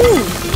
Ooh.